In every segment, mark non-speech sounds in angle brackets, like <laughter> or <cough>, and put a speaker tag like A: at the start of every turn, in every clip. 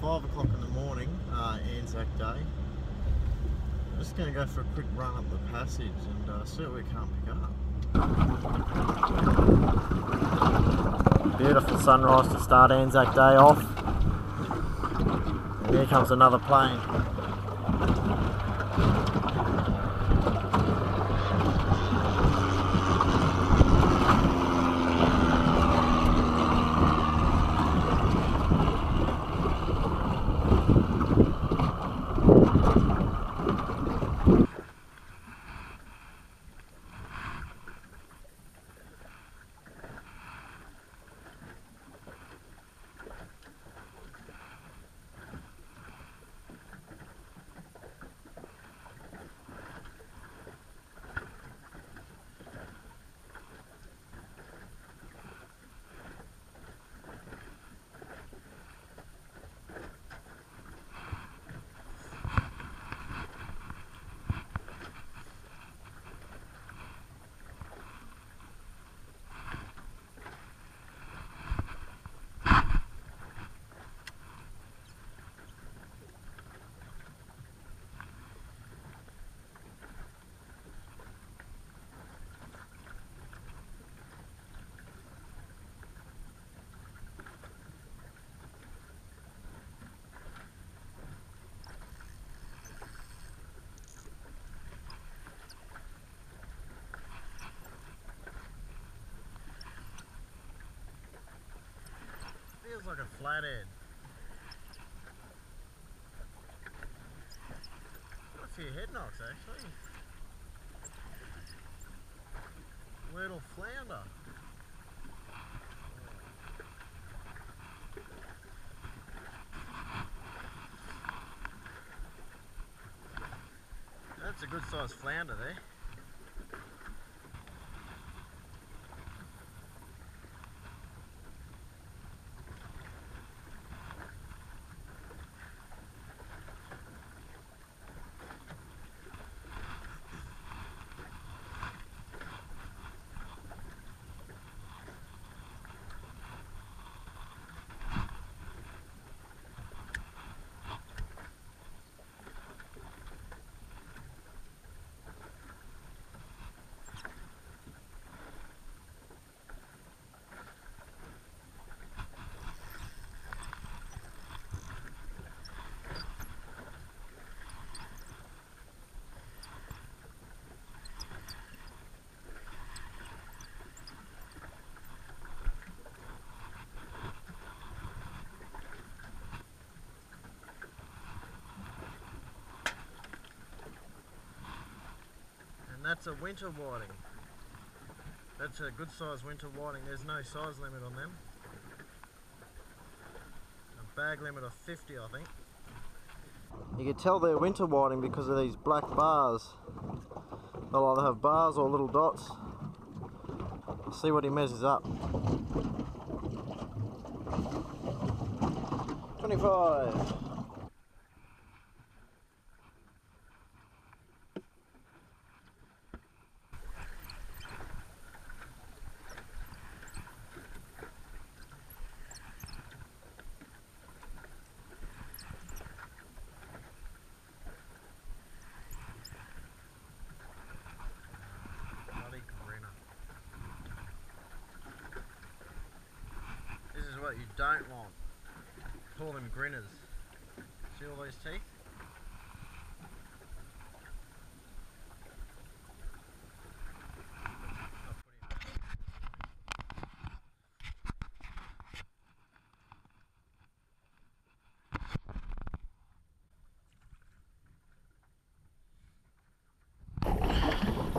A: 5 o'clock in the morning, uh, Anzac Day. Just going to go for a quick run up the passage and uh, see what we can't pick up. Beautiful sunrise to start Anzac Day off. And here comes another plane. Feels like a flathead. Got a few head knocks actually. Little flounder. That's a good sized flounder there. And that's a winter whiting. That's a good size winter whiting. There's no size limit on them. A bag limit of 50 I think. You can tell they're winter whiting because of these black bars. They'll either have bars or little dots. See what he measures up. 25. What you don't want. Call them grinners. See all those teeth?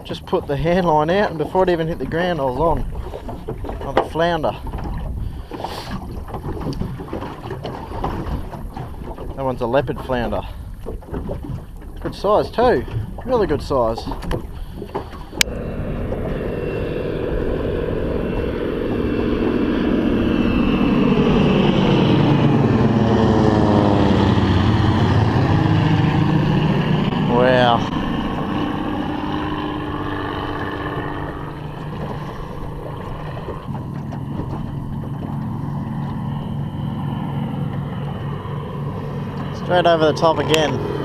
A: Just put the hand line out and before it even hit the ground I was on. Another flounder. That one's a leopard flounder. Good size too. Really good size. Straight over the top again.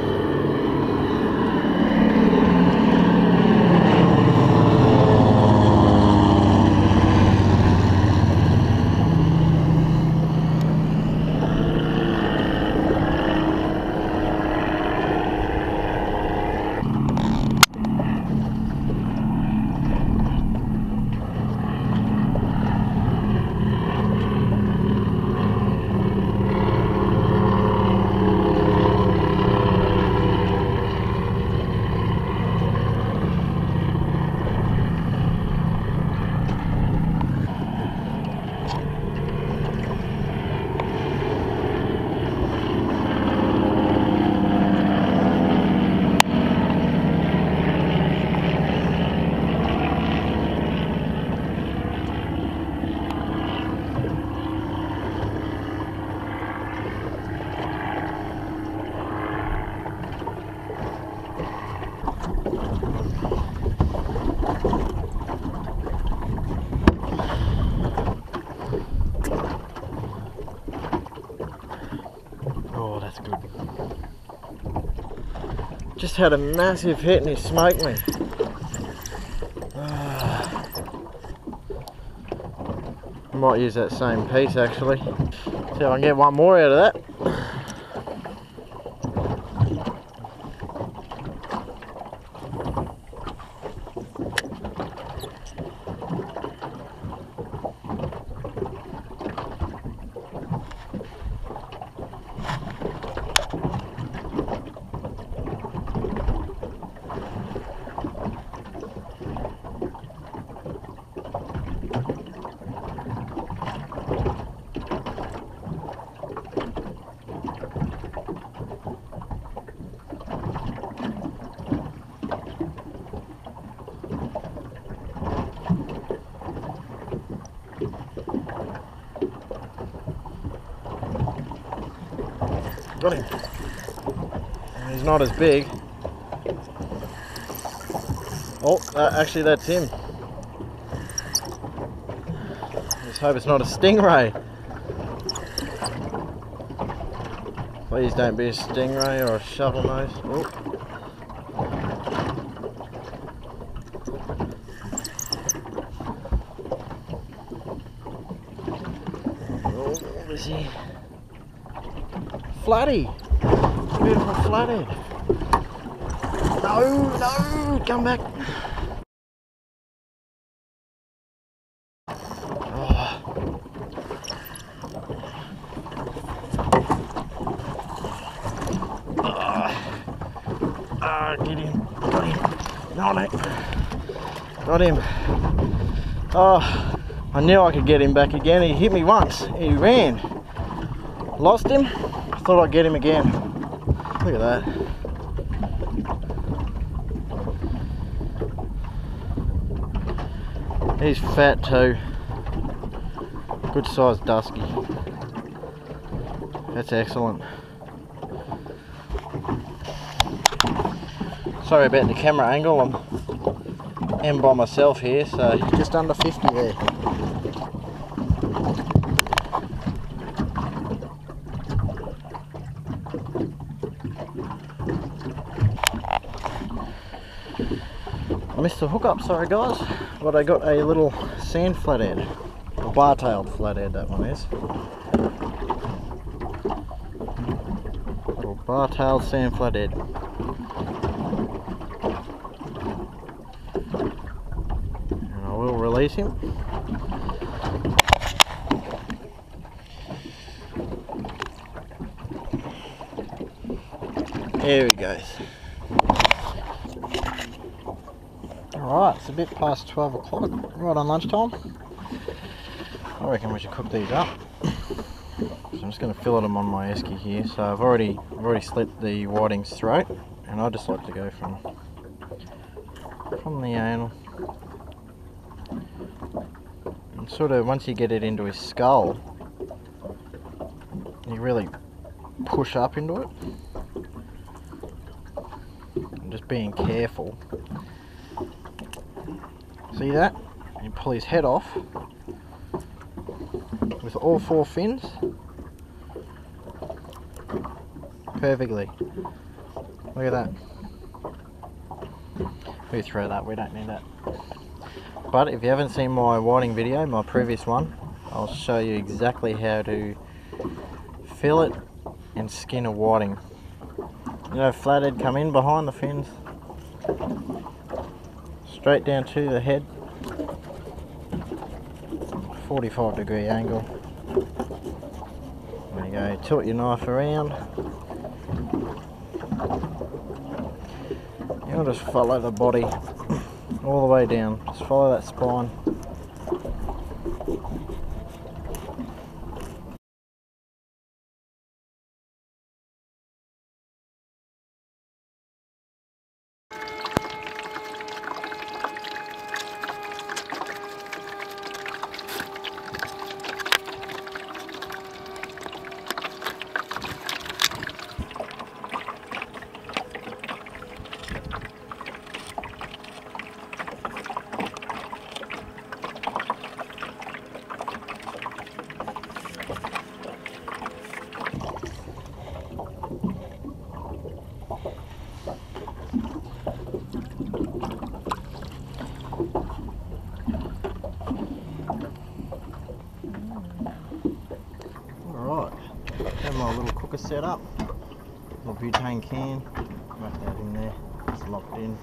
A: That's good. Just had a massive hit and he smoked me. Ah. I might use that same piece actually. See if I can get one more out of that. Got him. And he's not as big. Oh, uh, actually that's him. Just hope it's not a stingray. Please don't be a stingray or a shovel nose. Oh. Oh, what he? Flatty. Beautiful flathead. No, no, come back. Ah, Ah, get him. Him. Got him. Oh, I knew I could get him back again. He hit me once. He ran. Lost him. Thought I'd get him again. Look at that. He's fat too. Good sized dusky. That's excellent. Sorry about the camera angle. I'm in by myself here, so just under 50 there. Missed the hookup, sorry guys, but I got a little sand flathead, a bar-tailed flathead that one is. Little bar-tailed sand flathead. And I will release him. There he goes. Alright, it's a bit past 12 o'clock, right on lunchtime. I reckon we should cook these up. So I'm just going to fillet them on my esky here. So I've already I've already slit the whiting's throat, and I just like to go from from the anal. And sort of once you get it into his skull, you really push up into it. And just being careful. See that? You pull his head off with all four fins. perfectly. Look at that. We throw that, we don't need that. But if you haven't seen my whiting video, my previous one, I'll show you exactly how to fillet and skin a whiting. You know, flathead come in behind the fins, straight down to the head, 45 degree angle. There you go, tilt your knife around. You'll just follow the body <coughs> all the way down, just follow that spine. Alright, have my little cooker set up. My butane can, wrap that in there, it's locked in.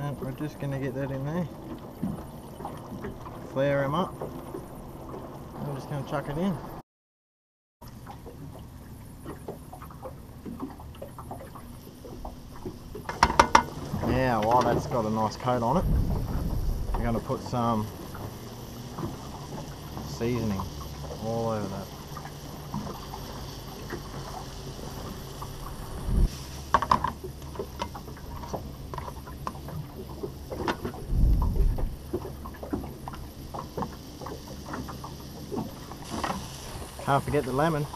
A: And we're just going to get that in there. Flare him up. I'm just going to chuck it in. Now, while that's got a nice coat on it, we're going to put some seasoning all over that. Can't forget the lemon.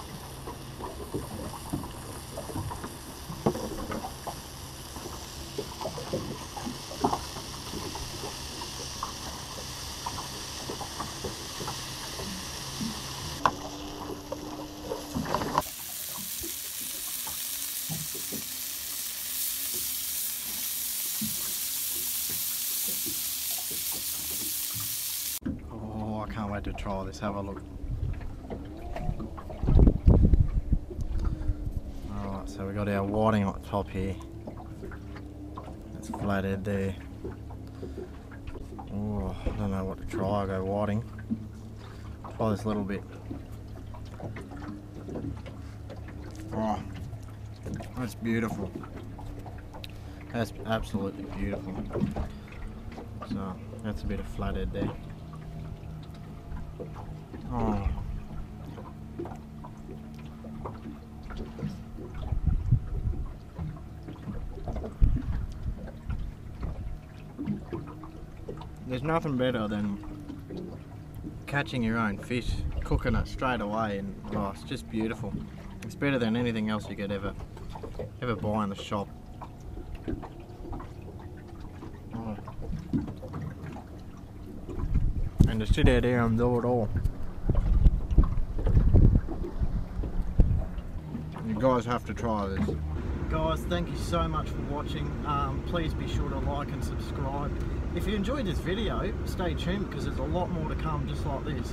A: Oh, I can't wait to try this. Have a look. Alright, so we got our whiting on top here. It's flathead there. Oh, I don't know what to try. I'll go whiting. Try this little bit. Oh, that's beautiful. That's absolutely beautiful. So, that's a bit of flathead there. Oh. There's nothing better than catching your own fish, cooking it straight away, and oh, it's just beautiful. It's better than anything else you could ever ever buy in the shop. Oh. And to sit out there and do it all. You guys have to try this. Guys, thank you so much for watching. Um, please be sure to like and subscribe. If you enjoyed this video, stay tuned because there's a lot more to come just like this.